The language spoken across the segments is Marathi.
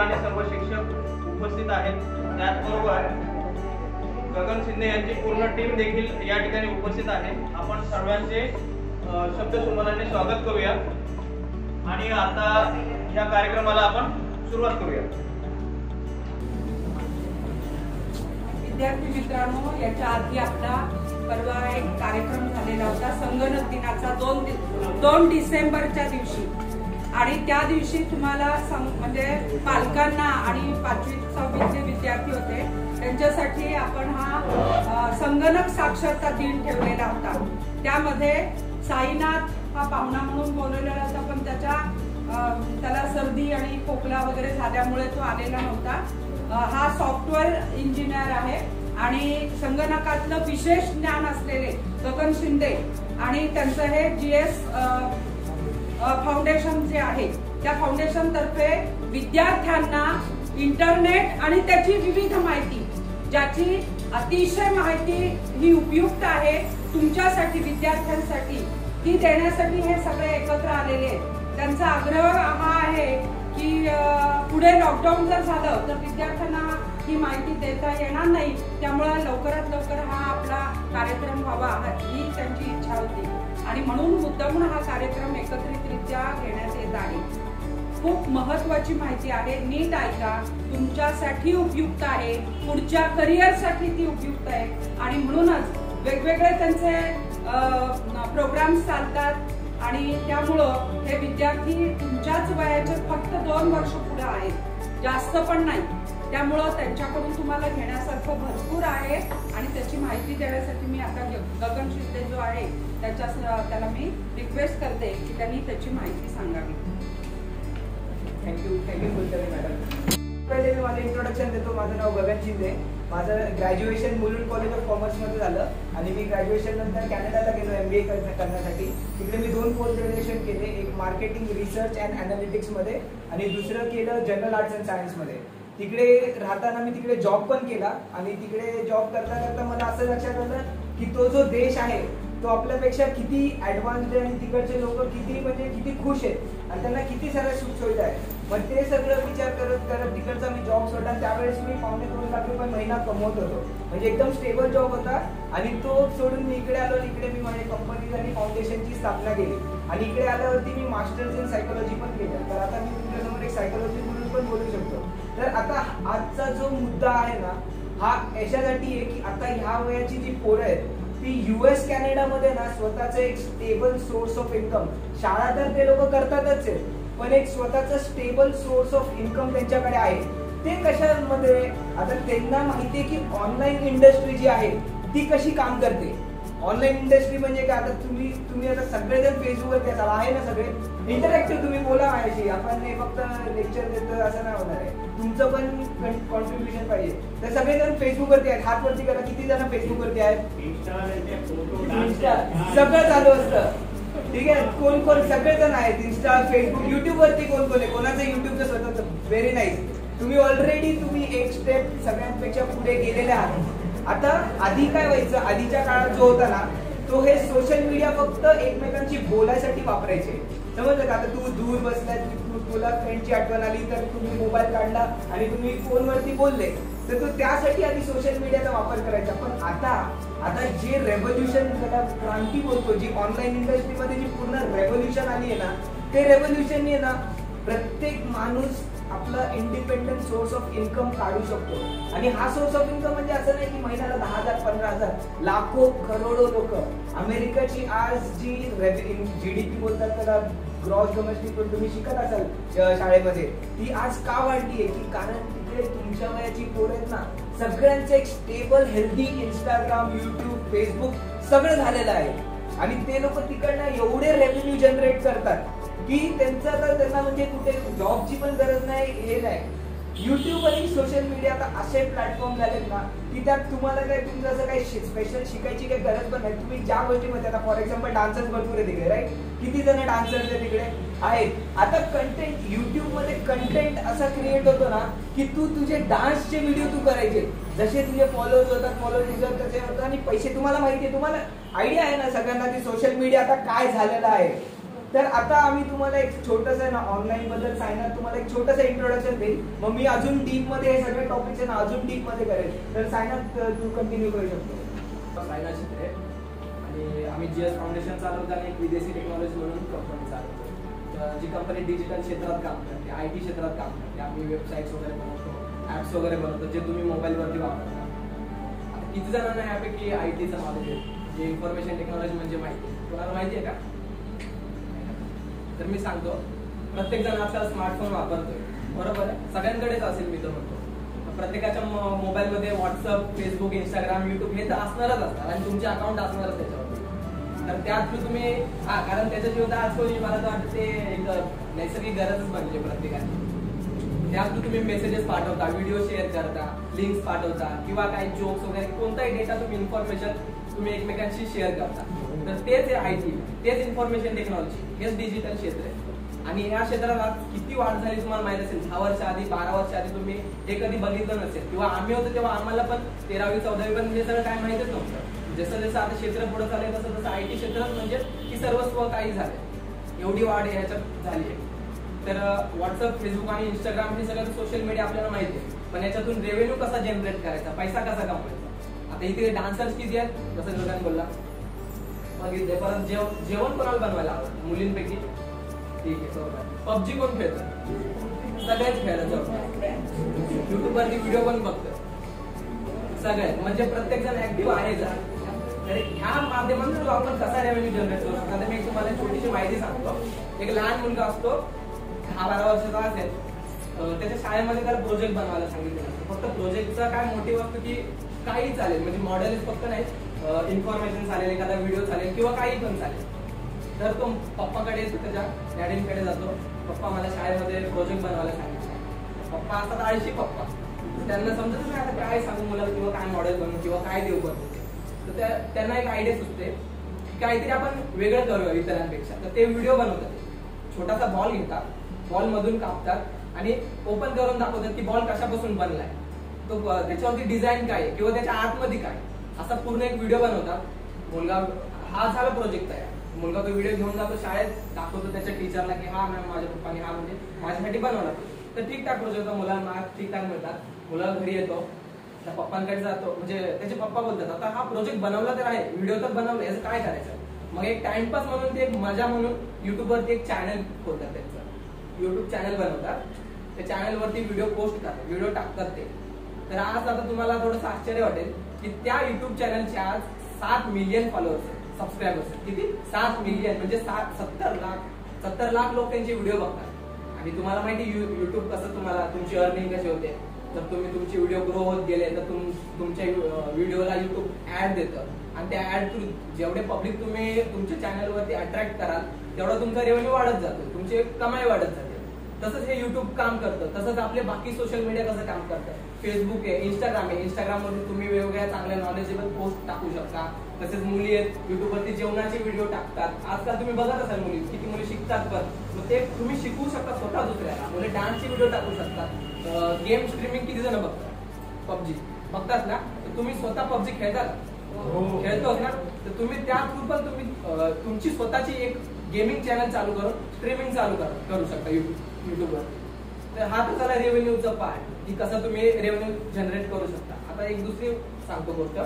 मुख्याध्यापिका आणि सर्व शिक्षक उपस्थित आहेत. त्याचबरोबर गगन शिंदे यांची पूर्ण टीम देखील या ठिकाणी उपस्थित आहे. आपण सर्वांचे अ, शब्दसुमनाने स्वागत करूया. आणि आता या कार्यक्रमाला आपण सुरुवात करूया. विद्यार्थी मित्रांनो याच्या आधी आपला परवा एक कार्यक्रम झालेला होता. संगणक दिनाचा दोन दोन डिसेंबरच्या दिवशी. आणि त्या दिवशी तुम्हाला म्हणजे पालकांना आणि पाचवी सहावीचे विद्यार्थी होते त्यांच्यासाठी आपण हा संगणक साक्षरता दिन ठेवलेला होता. त्यामध्ये साईनाथ हा पाहुणा म्हणून बोलवलेला होता पण त्याच्या त्याला सर्दी आणि खोकला वगैरे झाल्यामुळे तो आलेला नव्हता. हा सॉफ्टवेअर इंजिनियर आहे आणि संगणकातलं विशेष ज्ञान असलेले गगन शिंदे आणि त्यांचं हे जी एस फाउंडेशन जे आहे त्या फाउंडेशन तर्फे विद्यार्थ्यांना इंटरनेट आणि त्याची विविध माहिती ज्याची अतिशय माहिती ही उपयुक्त आहे तुमच्यासाठी विद्यार्थ्यांसाठी ती देण्यासाठी हे सगळे एकत्र आलेले आहेत. त्यांचा आग्रह हा आहे की पुढे लॉकडाऊन जर झालं तर विद्यार्थ्यांना ही माहिती देता येणार नाही. त्यामुळे लवकरात लवकर हा आपला कार्यक्रम व्हावा ही त्यांची इच्छा होती. आणि म्हणून मुद्दामून हा कार्यक्रम एकत्रितरित्या घेण्यात येत आहे. खूप महत्वाची माहिती आहे. नीट ऐका. तुमच्यासाठी उपयुक्त आहे. पुढच्या करिअरसाठी ती उपयुक्त आहे. आणि म्हणूनच वेगवेगळे त्यांचे प्रोग्राम्स चालतात. आणि त्यामुळं हे विद्यार्थी तुमच्याच वयाचे फक्त दोन वर्ष पुढे आहेत. जास्त पण नाही. त्यामुळं त्यांच्याकडून तुम्हाला घेण्यासारखं भरपूर आहे. आणि त्याची माहिती देण्यासाठी मी आता गगन शिंदे जो आहे त्याच्या त्याला मी रिक्वेस्ट करते की त्यांनी त्याची माहिती सांगावी. थँक्यू थँक्यू कुलकर्णी मॅडम पहिले मी माझं इंट्रोडक्शन देतो. माझं नाव गगन शिंदे. माझं ग्रॅज्युएशन मुलुंड कॉलेज ऑफ कॉमर्समध्ये झालं. आणि मी ग्रॅज्युएशन नंतर कॅनडाला गेलो एम बी ए करण्यासाठी. तिकडे मी दोन पोस्ट ग्रॅज्युएशन केले. एक मार्केटिंग रिसर्च अँड अनालिटिक्समध्ये आणि दुसरं केलं जनरल आर्ट्स अँड सायन्समध्ये तिकडे राहताना मी तिकडे जॉब पण केला आणि तिकडे जॉब करता करता मला असं लक्षात आलं की तो जो देश आहे तो आपल्यापेक्षा किती ऍडव्हान्स आहे आणि तिकडचे लोक किती म्हणजे किती खुश आहेत आणि त्यांना किती साऱ्या सुखसुविधा आहे मग ते सगळं विचार करत करत तिकडचा मी जॉब सोडला. त्यावेळेस मी पावणे दोन लाख रुपये महिना कमवत होतो. म्हणजे एकदम स्टेबल जॉब होता. आणि तो सोडून मी इकडे आलो इकडे मी माझ्या कंपनीज आणि फाउंडेशनची स्थापना केली. आणि इकडे आल्यावरती मी मास्टर्स इन सायकोलॉजी पण केलं. तर आता मी तुमच्यासमोर एक सायकोलॉजी म्हणून पण बोलू शकतो. तर आता आजचा जो मुद्दा आहे ना हा याच्यासाठी आहे की आता ह्या वयाची जी पोरं आहेत ती युएस कॅनडामध्ये ना स्वतःचं एक स्टेबल सोर्स ऑफ इन्कम शाळा तर ते लोक करतातच आहे. पण एक स्वतःचं स्टेबल सोर्स ऑफ इन्कम त्यांच्याकडे आहे. ते कशामध्ये? आता त्यांना माहितीये की ऑनलाईन इंडस्ट्री जी आहे ती कशी काम करते? ऑनलाईन इंडस्ट्री म्हणजे काय? आता तुम्ही तुम्ही आता सगळेजण फेसबुकवरती असाल आहे ना सगळे? इंटरॅक्टिव्ह तुम्ही बोला माझ्याशी. आपण हे फक्त लेक्चर देतो असं नाही होणार आहे. तुमचं पण कॉन्ट्रीब्युशन पाहिजे. तर सगळेजण फेसबुकवरती आहेत. हात वरती करा. किती जण फेसबुकवरती आहेत? इंस्टा सगळं चालू असतं. ठीक आहे? कोण कोण? सगळेजण आहेत. इंस्टा फेसबुक युट्यूब वरती कोण कोण आहे? कोणाचं युट्यूबचं स्वतःच व्हेरी नाईस तुम्ही ऑलरेडी तुम्ही एक स्टेप सगळ्यांपेक्षा पुढे गेलेले आहात. आता आधी काय व्हायचं? आधीच्या काळात जो होता ना तो हे सोशल मीडिया फक्त एकमेकांशी बोलायसाठी वापरायचे. समजलं का? आता तू दूर बसलाय तुला फ्रेंडची आठवण आली तर तुम्ही मोबाईल काढला आणि तुम्ही फोनवरती बोलले. तर तू त्यासाठी आधी सोशल मीडियाचा वापर करायचा. पण आता आता जे रेव्होल्युशन त्याला क्रांती बोलतो जी ऑनलाईन इंडस्ट्रीमध्ये जी पूर्ण रेव्होल्युशन आली आहे ना ते रेव्होल्युशन आहे ना प्रत्येक माणूस आपला इंडिपेंडंट सोर्स ऑफ इन्कम काढू शकतो. आणि हा सोर्स ऑफ इन्कम म्हणजे असं नाही की महिन्याला दहा हजार पंधरा हजार लाखो करोडो लोक. अमेरिकाची आज जी जीडीपी बोलतात त्याला ग्रॉस डोमेस्टिक तुम्ही शिकत असाल शाळेमध्ये ती आज का वाढली आहे की कारण तिकडे तुमच्या वयाची पोरं आहेत ना सगळ्यांचं एक stable healthy Instagram YouTube Facebook सगळं झालेलं आहे. आणि ते लोक तिकडनं एवढे रेव्हेन्यू जनरेट करतात की त्यांचं तर त्यांना म्हणजे कुठे जॉबची पण गरज नाही हे नाही. युट्यूब आणि सोशल मीडिया आता असे प्लॅटफॉर्म झालेत ना की त्यात तुम्हाला काय तुमचं असं काही स्पेशल शिकायची काही गरज पण नाही. तुम्ही ज्या गोष्टीमध्ये आता फॉर एक्झाम्पल डान्सर्स भरपूर आहे तिकडे राईट किती जण डान्सर्स आहे तिकडे? आहेत. आता कंटेंट युट्यूबमध्ये कंटेंट असा क्रिएट होतो ना की तू तुझे डान्सचे व्हिडिओ तू करायचे. जसे तुझे फॉलोअर्स होतात फॉलोअर्स युजर तसे होतात आणि पैसे तुम्हाला माहिती आहे तुम्हाला आयडिया आहे ना सगळ्यांना की सोशल मीडिया आता काय झालेलं आहे. तर आता आम्ही तुम्हाला एक छोटस ना ऑनलाईन बद्दल सांगणार तुम्हाला एक छोटस इंट्रोडक्शन देईल. मग मी अजून डीपमध्ये हे सगळे टॉपिक आहे ना अजून डीपमध्ये करेल. तर सायनात तू कंटिन्यू करू शकतो. सायना शिंदे. आणि आम्ही जीएस फाउंडेशन चालवतो आणि एक विदेशी टेक्नॉलॉजी म्हणून कंपनी चालवतो. तर जी कंपनी डिजिटल क्षेत्रात काम करते आय टी क्षेत्रात काम करते आम्ही वेबसाईट्स वगैरे बनवतो ॲप्स वगैरे बनवतो जे तुम्ही मोबाईलवरती वापरता. आता किती जणांना यापैकी आय टीचा नॉलेज आहे? जे इन्फॉर्मेशन टेक्नॉलॉजी म्हणजे माहिती आहे. कोणाला माहिती आहे का? तर मी सांगतो प्रत्येक जण आजकाल स्मार्टफोन वापरतोय. बरोबर आहे? सगळ्यांकडेच असेल मी तर म्हणतो. प्रत्येकाच्या मोबाईलमध्ये व्हॉट्सअप फेसबुक इंस्टाग्राम युट्यूब हे तर असणारच असतात आणि तुमचे अकाउंट असणारच त्याच्यावर तर त्या थ्रू तुम्ही हा कारण त्याच्या तर आज कोणी मला तर वाटतं ते एक नैसर्गिक गरजच बनली प्रत्येकाची. त्या थ्रू तुम्ही मेसेजेस पाठवता व्हिडिओ शेअर करता लिंक्स पाठवता किंवा काही जोक्स वगैरे कोणताही डेटा तुम्ही इन्फॉर्मेशन तुम्ही एकमेकांशी शेअर करता. तर तेच आहे आय टी तेच इन्फॉर्मेशन टेक्नॉलॉजी हेच डिजिटल क्षेत्र आहे. आणि या क्षेत्रात किती वाढ झाली तुम्हाला माहीत असेल दहा वर्ष आधी बारा वर्ष आधी तुम्ही हे कधी बघितलं नसेल. किंवा आम्ही होतो तेव्हा आम्हाला पण तेरावी चौदावी पण हे सगळं काय माहितच नव्हतं. जसं जसं आता क्षेत्र पुढे चाललंय तसं तसं आय टी क्षेत्रात म्हणजे की सर्वस्व काही झालं एवढी वाढ ह्याच्यात झाली आहे. तर व्हॉट्सअप फेसबुक आणि इंस्टाग्राम हे सगळं सोशल मीडिया आपल्याला माहिती आहे. पण याच्यातून रेव्हेन्यू कसा जनरेट करायचा? पैसा कसा कमवायचा? आता इथे डान्सर्स किती आहेत? जसं गगन बोलला. बघितले परत जेवण कोणाला बनवायला आवडतं? मुलींपैकी? ठीक आहे पबजी कोण खेळतं? सगळेच खेळायला युट्यूब वरती व्हिडिओ पण बघतो सगळ्यात म्हणजे प्रत्येक जण ऍक्टिव्ह आहे जा तर ह्या माध्यमातून आपण कसा रेव्हेन्यू जनरेट करू शकतो? मी एक तुम्हाला छोटीशी माहिती सांगतो. एक लहान मुलगा असतो. दहा बारा वर्षाचा असेल. त्याच्या शाळेमध्ये त्याला प्रोजेक्ट बनवायला सांगितलं फक्त प्रोजेक्टचा काय मोटिव्ह असतो की काही चालेल. म्हणजे मॉडेल फक्त नाही इन्फॉर्मेशन चालेल एखादा व्हिडिओ चालेल किंवा काही पण चालेल. तर तो पप्पाकडे त्याच्या डॅडींकडे जातो. पप्पा मला शाळेमध्ये प्रोजेक्ट बनवायला सांगितलं. पप्पा असतात आळशी पप्पा. त्यांना समजत नाही आता काय सांगू मुलाला किंवा काय मॉडेल बनवू किंवा काय देऊ बनवू. तर त्या त्यांना एक आयडिया सुचते की काहीतरी आपण वेगळं करूया इतरांपेक्षा. तर ते व्हिडिओ बनवतात. छोटासा बॉल घेतात. बॉल मधून कापतात आणि ओपन करून दाखवतात की बॉल कशापासून बनलाय. तो त्याच्यावरती डिझाईन काय आहे किंवा त्याच्या आतमध्ये काय असा पूर्ण एक व्हिडिओ बनवतात मुलगा हा झाला प्रोजेक्ट तयार. मुलगा तो व्हिडिओ घेऊन जातो शाळेत दाखवतो त्याच्या टीचरला की हा मॅम माझ्या पप्पाने हा म्हणजे माझ्यासाठी बनवला. तर ठीकठाक प्रोजेक्ट होता. मुलांना ठीक ठीकठाक मिळतात. मुलं घरी येतो. त्या पप्पांकडे जातो. म्हणजे त्याचे पप्पा बोलतात आता हा प्रोजेक्ट बनवला तर आहे. व्हिडिओ तर बनवला. याचं काय करायचं? मग एक टाइमपास म्हणून ते एक मजा म्हणून युट्यूबवरती एक चॅनल खोलतात त्यांचं. युट्यूब चॅनल बनवतात. त्या चॅनलवरती व्हिडिओ पोस्ट करतात. व्हिडिओ टाकतात ते. तर आज आता तुम्हाला थोडंसं आश्चर्य वाटेल. की त्या युट्यूब चॅनलचे आज सात मिलियन फॉलोअर्स आहेत सबस्क्रायबर्स आहेत. किती? सात मिलियन म्हणजे सात सत्तर लाख सत्तर लाख लोक त्यांचे व्हिडिओ बघतात. आणि तुम्हाला माहिती युट्यूब कसं तुम्हाला तुमची अर्निंग कशी होते? जर तुम्ही तुमचे व्हिडिओ ग्रो होत गेले तर तुम तुमच्या व्हिडिओला युट्यूब ऍड देतं. आणि त्या ऍड थ्रू जेवढे पब्लिक तुम्ही तुमच्या चॅनलवरती अट्रॅक्ट कराल तेवढा तुमचा रेव्हेन्यू वाढत जातो. तुमची कमाई वाढत जाते. तसंच हे युट्यूब काम करतं. तसंच आपले बाकी सोशल मीडिया कसं काम करतं? फेसबुक आहे इंस्टाग्राम आहे. इंस्टाग्राम वरती तुम्ही वेगवेगळ्या चांगल्या नॉलेजेबल पोस्ट टाकू शकता. तसेच मुली आहेत युट्यूब वरती जेवणाचे व्हिडिओ टाकतात. आजकाल तुम्ही बघत असाल मुली किती मुली शिकतात पण. मग ते तुम्ही शिकवू शकता स्वतः दुसऱ्याला. मुले डान्सचे व्हिडिओ टाकू शकतात. गेम स्ट्रीमिंग किती जण बघतात? पबजी. बघतात ना? तर तुम्ही स्वतः पबजी खेळता का? खेळतोच ना? तर तुम्ही त्या थ्रू पण तुम्ही तुमची स्वतःची एक गेमिंग चॅनल चालू करून स्ट्रीमिंग चालू कर- करू शकता युट्यूब युट्यूबवर तर हा तो झाला रेव्हेन्यूचा पार्ट की कसा तुम्ही रेव्हेन्यू जनरेट करू शकता. आता एक दुसरी सांगतो गोष्ट.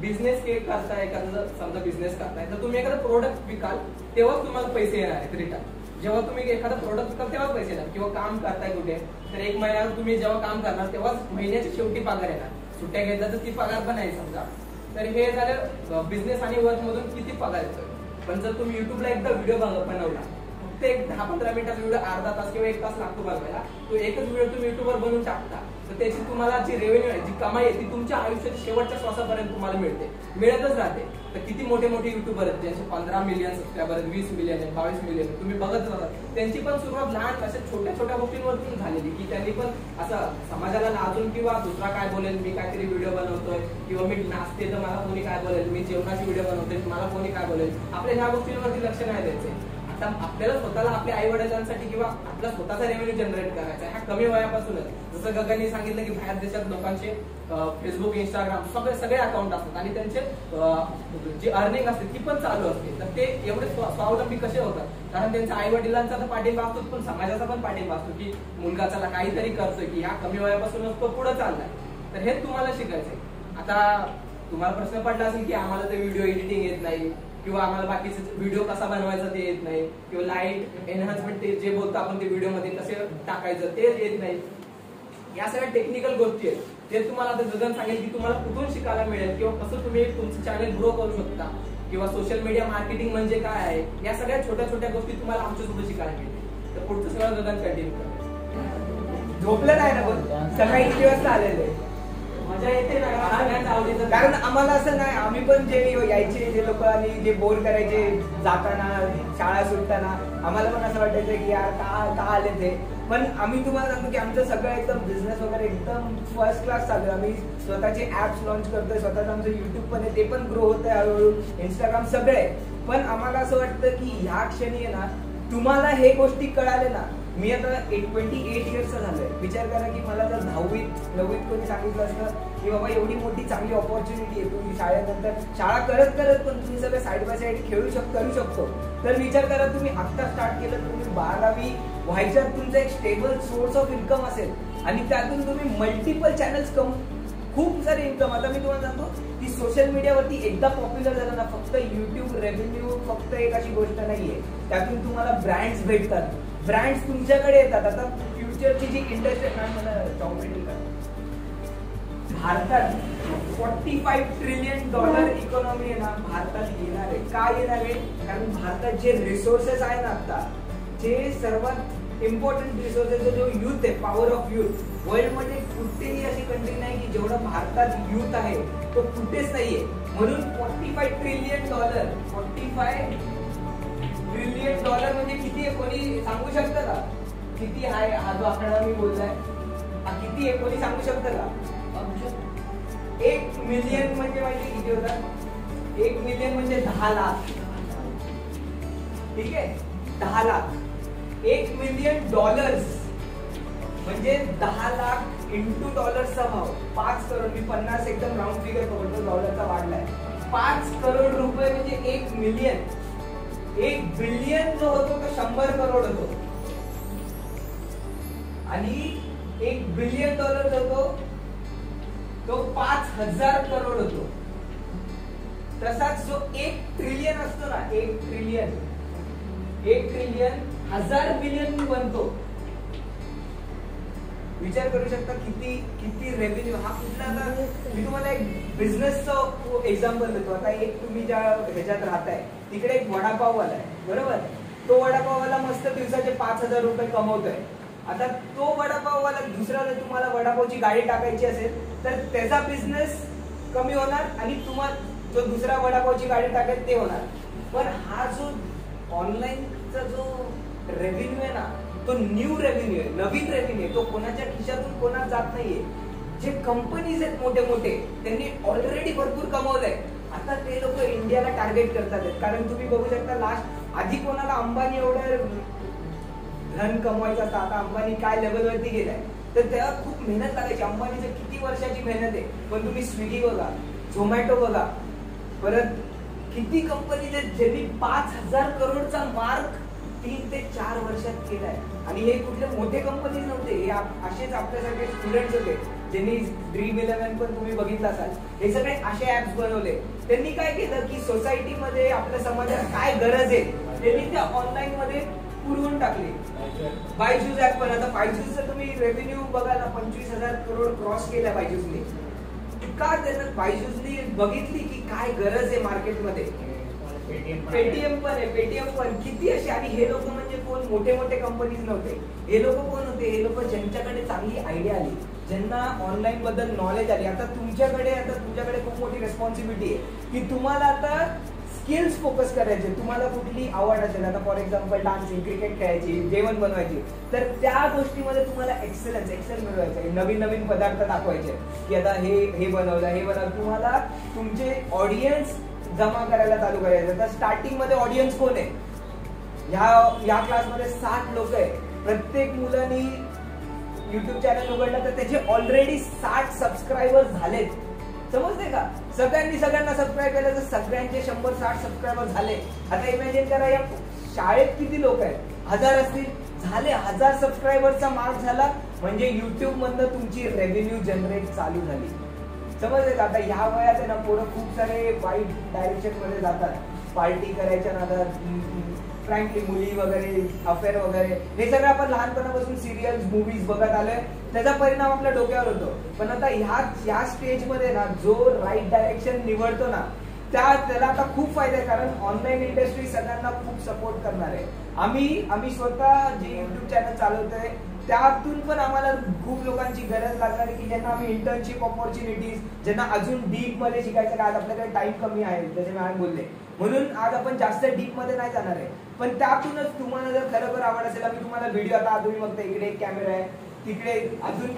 बिझनेस के करता एखादा समजा बिझनेस करताय तर तुम्ही एखादा प्रोडक्ट विकाल तेव्हाच तुम्हाला पैसे येणार आहेत रिटर्न जेव्हा तुम्ही एखादा प्रोडक्ट विकाल तेव्हाच पैसे येणार. किंवा काम करताय कुठे तर एक महिन्यावर तुम्ही जेव्हा काम करणार तेव्हाच महिन्याच्या शेवटी पगार येणार. सुट्ट्या घेतल्या तर ती पगार पण आहे समजा. तर हे झालं बिझनेस आणि वर्क मधून किती पगार येतोय? पण जर तुम्ही युट्यूबला एकदा व्हिडिओ बनवला फक्त एक दहा पंधरा मिनिटाचा व्हिडिओ अर्धा तास किंवा एक तास लागतो बनवायला तो एकच व्हिडिओ तुम्ही युट्यूबवर बनवून टाकता. तर त्याची तुम्हाला जी रेव्हेन्यू आहे जी कमाई आहे ती तुमच्या आयुष्याच्या शेवटच्या श्वासापर्यंत तुम्हाला मिळते. मिळतच राहते. तर किती मोठे मोठे युट्यूबर आहेत ज्यांचे पंधरा मिलियन सबस्क्रायबर आहेत वीस मिलियन आहेत बावीस मिलियन तुम्ही बघत राहता. त्यांची पण सुरुवात लहान अशा छोट्या छोट्या गोष्टींवरतून झालेली की त्यांनी पण असं समाजाला लाजून किंवा दुसरा काय बोलेल मी काहीतरी व्हिडिओ बनवतोय किंवा मी नाचते तर मला कोणी काय बोलेल मी जेवणाची व्हिडिओ बनवते मला कोणी काय बोलेल. आपल्या ह्या गोष्टींवरती लक्ष नाही द्यायचे आता आपल्याला स्वतःला आपल्या आई वडिलांसाठी किंवा आपला स्वतःचा रेव्हेन्यू जनरेट करायचा ह्या कमी वयापासूनच. जसं गगनने सांगितलं की बाहेर देशात लोकांचे फेसबुक इंस्टाग्राम सगळे सगळे अकाउंट असतात. आणि त्यांचे जी अर्निंग असते ती पण चालू असते. तर ते एवढे स्वावलंबी कसे होतात? कारण त्यांच्या आई वडिलांचा तर पाठिंबा असतो पण समाजाचा पण पाठिंबा असतो की मुलगा चला काहीतरी करतोय की ह्या कमी वयापासूनच तो पुढे चाललाय. तर हे तुम्हाला शिकायचंय. आता तुम्हाला प्रश्न पडला असेल की आम्हाला ते व्हिडिओ एडिटिंग येत नाही. किंवा आम्हाला बाकीचे व्हिडिओ कसा बनवायचा ते येत नाही. किंवा लाइट एनहान्समेंट ते जे बोलतो आपण ते व्हिडिओमध्ये कसे टाकायचं ते येत नाही. या सगळ्या टेक्निकल गोष्टी आहेत. ते तुम्हाला आता सांगेल की तुम्हाला कुठून शिकायला मिळेल किंवा कसं तुम्ही तुमचं चॅनल ग्रो करू शकता. किंवा सोशल मीडिया मार्केटिंग म्हणजे काय आहे? या सगळ्या छोट्या छोट्या गोष्टी तुम्हाला आमच्यासोबत शिकायला मिळतील. तर पुढचं सगळं जगन कंटिन्यू करेल झोपलं नाही ना बघ सकाळी किती वाजता आलेले? आहे कारण आम्हाला असं नाही आम्ही पण जे यायचे जे लोक आणि जे बोर करायचे जाताना शाळा सुटताना आम्हाला पण असं वाटायचं की यार का का आले ते? पण आम्ही तुम्हाला सांगतो की आमचं सगळं एकदम बिझनेस वगैरे एकदम फर्स्ट क्लास चालू आम्ही स्वतःचे ऍप्स लॉन्च करतोय स्वतःच आमचं युट्यूब पण आहे ते पण ग्रो होत आहे हळूहळू इंस्टाग्राम सगळे. आहे पण आम्हाला असं वाटतं की ह्या क्षणी आहे ना तुम्हाला हे गोष्टी कळाले ना मी आता एक ट्वेंटी एट इयर्सचा झालोय. विचार करा की मला जर दहावीत नववीत कोणी सांगितलं असतं की बाबा एवढी मोठी चांगली ऑपॉर्च्युनिटी आहे तुम्ही शाळेनंतर शाळा करत करत पण तुम्ही सगळं साईड बाय साईड खेळू शक करू शकतो. तर विचार करा तुम्ही आत्ता स्टार्ट केलं तर तुम्ही बारावी व्हायच्यात तुमचा एक स्टेबल सोर्स ऑफ इन्कम असेल आणि त्यातून तुम्ही मल्टिपल चॅनल्स कम खूप सारे इन्कम आता मी तुम्हाला सांगतो की सोशल मीडियावरती एकदा पॉप्युलर झालं ना फक्त युट्यूब रेव्हेन्यू फक्त एक अशी गोष्ट नाहीये. त्यातून तुम्हाला ब्रँड्स भेटतात. ब्रँड्स तुमच्याकडे येतात. आता फ्युचरची जी इंडस्ट्री मला टॉमेटिक भारतात forty five trillion dollar economy आहे ना भारतात येणार आहे. का येणार आहे? कारण भारतात जे रिसोर्सेस आहे ना आता जे सर्वात इम्पॉर्टंट रिसोर्सेस जो युथ आहे पॉवर ऑफ युथ वर्ल्डमध्ये कुठेही अशी कंट्री नाही की जेवढं भारतात युथ आहे तो कुठेच नाहीये. म्हणून forty five trillion dollar forty five trillion dollar म्हणजे किती आहे? कोणी सांगू शकतं का? किती आहे? हा जो आकडा मी बोललाय. हा किती आहे? कोणी सांगू शकतं का? एक मिलियन म्हणजे माहिती किती होतात एक मिलियन म्हणजे दहा लाख. ठीक आहे? दहा लाख. एक मिलियन डॉलर्स म्हणजे दहा लाख इंटू डॉलरचा भाव. पाच करोड. मी पन्नास एकदम राऊंड फिगर पकडतो. डॉलरचा वाढलाय. पाच करोड रुपये म्हणजे एक मिलियन एक बिलियन जो होतो तो शंभर करोड होतो. आणि एक बिलियन डॉलर जो होतो तो पाच हजार करोड होतो. तसाच जो एक ट्रिलियन असतो ना एक ट्रिलियन एक ट्रिलियन हजार बिलियन बनतो. विचार करू शकता किती किती रेव्हेन्यू हा कुठला आता मी तुम्हाला एक बिझनेसचं एक्झाम्पल देतो. आता एक तुम्ही ज्या ह्याच्यात राहताय तिकडे एक वडापाववाला आहे बरोबर? तो वडापाववाला मस्त दिवसाचे पाच हजार रुपये कमवतोय. आता तो वडापाववाला दुसरा जर तुम्हाला वडापावची गाडी टाकायची असेल तर त्याचा बिझनेस कमी होणार आणि तुम्हाला जो दुसरा वडापावची गाडी टाकेल ते होणार. पण हा जो ऑनलाईनचा जो रेव्हेन्यू आहे ना तो न्यू रेव्हेन्यू आहे नवीन रेव्हेन्यू आहे तो कोणाच्या खिशातून कोणात जात नाहीये. जे कंपनीज आहेत मोठे मोठे त्यांनी ऑलरेडी भरपूर कमवलंय. आता ते लोक इंडियाला टार्गेट करतात कारण तुम्ही बघू शकता लास्ट आधी कोणाला अंबानी एवढं धन कमवायचं असतं आता अंबानी काय लेवलवरती गेलाय? तर तेव्हा खूप मेहनत लागायची. अंबानीचं किती वर्षाची मेहनत आहे? पण तुम्ही स्विगी बघा झोमॅटो बघा परत किती कंपनीचे ज्यांनी पाच हजार करोडचा मार्क तीन ते चार वर्षात केलाय. आणि हे कुठले मोठे कंपनी नव्हते हे असेच आपल्यासारखे स्टुडंट होते ज्यांनी ड्रीम इलेव्हन पण तुम्ही बघितलं असाल. हे सगळे असे ऍप्स बनवले. त्यांनी काय केलं की सोसायटीमध्ये आपल्या समाजात काय गरज आहे त्यांनी त्या ऑनलाईन मध्ये पुरवून टाकले. बायजूज ऍप पण. आता बायजूजचं तुम्ही रेव्हेन्यू बघा ना पंचवीस हजार करोड क्रॉस केला बायजूजने का त्यांना बायजूसनी बघितली की काय गरज आहे मार्केटमध्ये पेटीएम पण आहे पेटीएम पण. किती असे आणि हे लोक म्हणजे कोण? मोठे मोठे कंपनीज नव्हते. हे लोक कोण होते? हे लोक ज्यांच्याकडे चांगली आयडिया आली. ज्यांना ऑनलाईन बद्दल नॉलेज आली आता तुमच्याकडे आता तुमच्याकडे खूप मोठी रेस्पॉन्सिबिलिटी आहे की तुम्हाला आता स्किल्स फोकस करायचे तुम्हाला कुठली आवड असेल आता फॉर एक्झाम्पल डान्सिंग क्रिकेट खेळायची जेवण बनवायची तर त्या गोष्टीमध्ये तुम्हाला एक्सेलन्स एक्सेल मिळवायचं आहे. नवीन नवीन पदार्थ दाखवायचे की आता हे हे बनवलं हे बनवलं. तुम्हाला तुमचे ऑडियन्स जमा करायला चालू करायचं तर स्टार्टिंगमध्ये ऑडियन्स कोण आहे? ह्या या क्लासमध्ये सात लोक आहे प्रत्येक मुलांनी युट्यूब चॅनल उघडलं तर त्याचे ऑलरेडी साठ सबस्क्रायबर झालेत. समजते का? सगळ्यांनी सगळ्यांना सबस्क्राईब केलं तर सगळ्यांचे शंभर साठ सबस्क्रायबर झाले. आता इमॅजिन करा या शाळेत किती लोक आहेत? हजार असतील. झाले हजार सबस्क्रायबरचा मार्क झाला. म्हणजे युट्यूब मधनं तुमची रेव्हेन्यू जनरेट चालू झाली. समजले का? आता ह्या वयात आहे ना पोरं खूप सारे वाईट डायरेक्शनमध्ये जातात. पार्टी करायच्या नादात फ्रँकली मुली वगैरे अफेअर वगैरे हे सगळं आपण लहानपणापासून सिरियल्स मूवीज बघत आलोय. त्याचा परिणाम आपल्या डोक्यावर होतो. पण आता ह्या ह्या स्टेजमध्ये ना जो राईट डायरेक्शन निवडतो ना त्या त्याला आता खूप फायदा आहे. कारण ऑनलाईन इंडस्ट्री सगळ्यांना खूप सपोर्ट करणार आहे. आम्ही आम्ही स्वतः जे युट्यूब चॅनल चालवतोय त्यातून पण आम्हाला खूप लोकांची गरज लागणार आहे की ज्यांना आम्ही इंटर्नशिप ऑपॉर्च्युनिटीज ज्यांना अजून डीपमध्ये शिकायचं काय आज आपल्याकडे टाइम कमी आहे जसे मॅडम बोलले. म्हणून आज आपण जास्त डीपमध्ये नाही जाणार आहे. पण त्यातूनच तुम्हाला जर खरोखर आवड असेल आम्ही तुम्हाला व्हिडिओ आता तुम्ही बघता इकडे एक कॅमेरा आहे तिकडे अजून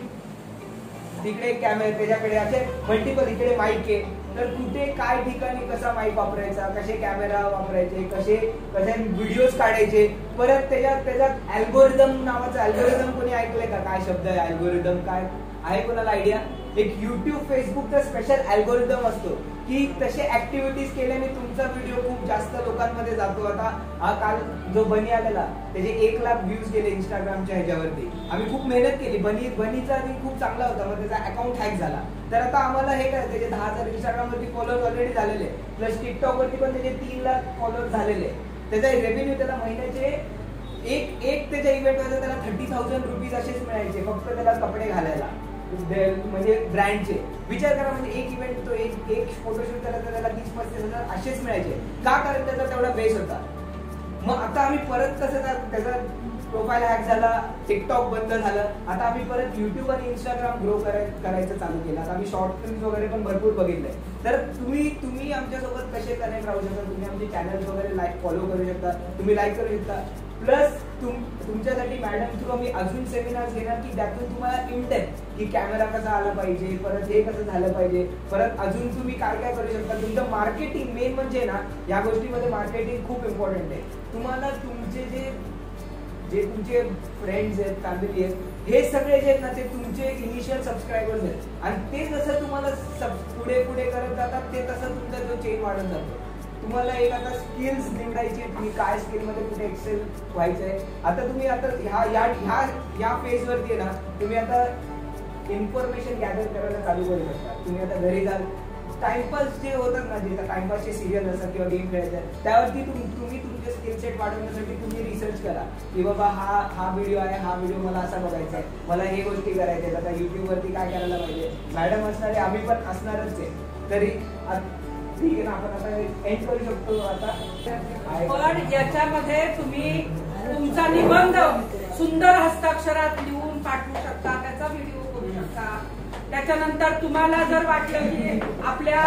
तिकडे एक कॅमेरा त्याच्याकडे असे मल्टिपल इकडे माईक आहे. तर कुठे काय ठिकाणी कसा माईक वापरायचा कसे कॅमेरा वापरायचे कसे कसे व्हिडिओज काढायचे परत त्याच्यात त्याच्यात अल्गोरिदम नावाचा अल्गोरिदम कोणी ऐकलंय का? काय शब्द आहे अल्गोरिदम काय? आहे कोणाला आयडिया एक युट्यूब फेसबुकचा स्पेशल अल्गोरिदम असतो. की तसे ऍक्टिव्हिटीज केल्याने तुमचा व्हिडिओ खूप जास्त लोकांमध्ये जातो. आता हा काल जो बनी आलेला त्याचे एक लाख व्ह्यूज गेले इंस्टाग्रामच्या ह्याच्यावरती. आम्ही खूप मेहनत केली. बनी बनीचा आधी खूप चांगला होता मग त्याचा अकाउंट हॅक झाला. तर आता आम्हाला हे काय त्याचे दहा हजार इंस्टाग्राम वरती फॉलोअर्स ऑलरेडी झालेले. प्लस टिकटॉकवरती पण त्याचे तीन लाख फॉलोअर्स झालेले. त्याचा रेव्हेन्यू त्याला महिन्याचे एक एक त्याच्या इव्हेंट त्याला थर्टी थाउजंड रुपीज असेच मिळायचे फक्त त्याला कपडे घालायला. म्हणजे ब्रँडचे विचार करा म्हणजे एक इव्हेंट तो एक एक फोटोशूट करायचा तर त्याला तीस पस्तीस हजार असेच मिळायचे. का कारण त्याचा तेवढा बेस होता? मग आता आम्ही परत कसं त्याचा प्रोफाईल हॅक झाला टिकटॉक बंद झालं. आता आम्ही परत युट्यूब आणि इंस्टाग्राम ग्रो करायचं चालू केलं. आता आम्ही शॉर्ट फिल्म्स वगैरे पण भरपूर बघितले तर तुम्ही तुम्ही आमच्यासोबत कसे कनेक्ट राहू शकता? तुम्ही आमचे चॅनल्स वगैरे लाईक फॉलो करू शकता. तुम्ही लाईक करू शकता. प्लस तुम तुमच्यासाठी मॅडम थ्रू आम्ही अजून सेमिनार्स घेणार की त्यातून तुम्हाला इनटेप की कॅमेरा कसा आला पाहिजे परत हे कसं झालं पाहिजे परत अजून तुम्ही काय काय करू शकता? तुमचं मार्केटिंग मेन म्हणजे ना या गोष्टीमध्ये मार्केटिंग खूप इम्पॉर्टंट आहे. तुम्हाला तुमचे जे जे तुमचे फ्रेंड्स आहेत फॅमिली आहेत हे सगळे जे आहेत ना ते तुमचे इनिशियल सबस्क्रायबर्स आहेत. आणि ते जसं तुम्हाला सब पुढे पुढे करत जातात ते तसं तुमचा जो चेन वाढत जातो. तुम्हाला एक आता स्किल्स निवडायची तुम्ही काय स्किलमध्ये कुठे एक्सेल व्हायचंय? आता तुम्ही आता ह्या या ह्या या फेज वरती आहे ना तुम्ही आता इन्फॉर्मेशन गॅदर करायला चालू करू शकता. तुम्ही आता घरी जाल. टाइमपास जे होतात ना जे टाइमपासचे सिरियल असतात किंवा गेम खेळायचे आहेत, त्यावरती तुम्ही तुमचे स्किल सेट वाढवण्यासाठी तुम्ही रिसर्च करा. की बाबा हा हा व्हिडिओ आहे हा व्हिडिओ मला असा बघायचा आहे. मला हे गोष्टी करायच्या आहेत. आता युट्यूबवरती काय करायला पाहिजे? मॅडम असणारे आम्ही पण असणारच आहे. तरी ठीक आहे ना आपण आता एंड करू शकतो आता. पण याच्यामध्ये तुम्ही तुमचा निबंध सुंदर हस्ताक्षरात लिहून पाठवू शकता त्याचा व्हिडिओ करू शकता. त्याच्यानंतर तुम्हाला जर वाटलं की आपल्या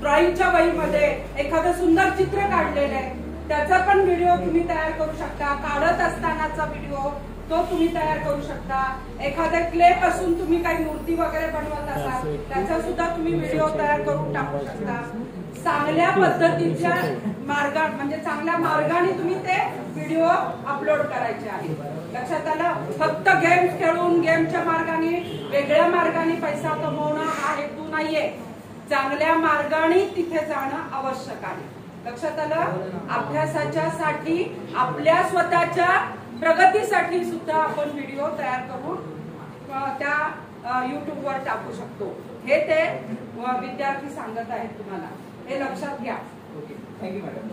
ड्रॉइंगच्या वहीमध्ये एखादं सुंदर चित्र काढलेलं आहे त्याचा पण व्हिडिओ तुम्ही तयार करू शकता. काढत असतानाचा व्हिडिओ तो तुम्ही तयार करू शकता. एखाद्या क्ले पासून तुम्ही काही मूर्ती वगैरे बनवत असाल त्याचा सुद्धा तुम्ही व्हिडिओ तयार करून टाकू शकता. चांगल्या पद्धतीच्या मार्गा म्हणजे चांगल्या मार्गाने तुम्ही ते व्हिडिओ अपलोड करायचे आहे. लक्षात आलं? फक्त गेम खेळून गेमच्या मार्गाने वेगळ्या मार्गाने पैसा कमवणं हा हेतू नाहीये. चांगल्या मार्गाने तिथे जाणं आवश्यक आहे. लक्षात आलं? अभ्यासाच्या साठी आपल्या स्वतःच्या प्रगतीसाठी सुद्धा आपण व्हिडिओ तयार करून त्या युट्यूबवर टाकू शकतो. हे ते विद्यार्थी सांगत आहेत तुम्हाला. हे लक्षात घ्या. Okay thank you madam